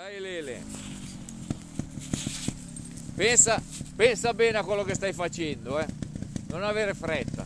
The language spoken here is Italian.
Dai Lele. Pensa, pensa bene a quello che stai facendo, eh. Non avere fretta.